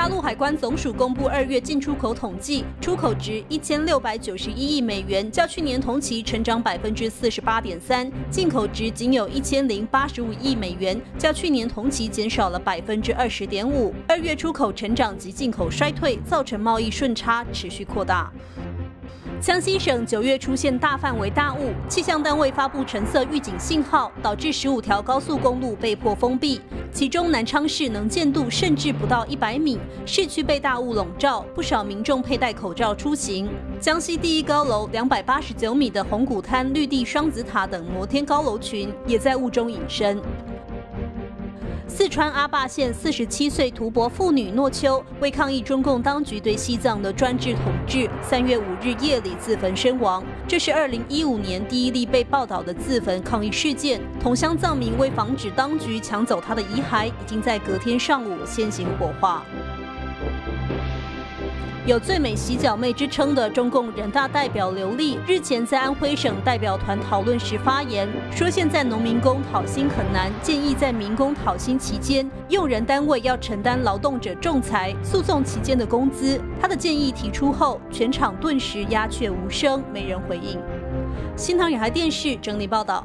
大陆海关总署公布二月进出口统计，出口值一千六百九十一亿美元，较去年同期成长百分之四十八点三；进口值仅有一千零八十五亿美元，较去年同期减少了百分之二十点五。二月出口成长及进口衰退，造成贸易顺差持续扩大。江西省九月出现大范围大雾，气象单位发布橙色预警信号，导致十五条高速公路被迫封闭。其中南昌市能见度甚至不到一百米，市区被大雾笼罩，不少民众佩戴口罩出行。江西第一高楼两百八十九米的红谷滩绿地双子塔等摩天高楼群，也在雾中隐身。四川阿坝县四十七岁吐蕃妇女诺秋为抗议中共当局对西藏的专制统治，三月五日夜里自焚身亡。这是二零一五年第一例被报道的自焚抗议事件。同乡藏民为防止当局抢走她的遗骸，已经在隔天上午先行火化。有“最美洗脚妹”之称的中共人大代表刘丽日前在安徽省代表团讨论时发言，说现在农民工讨薪很难，建议在民工讨薪期间，用人单位要承担劳动者仲裁诉讼期间的工资。他的建议提出后，全场顿时鸦雀无声，没人回应。新唐人海电视整理报道。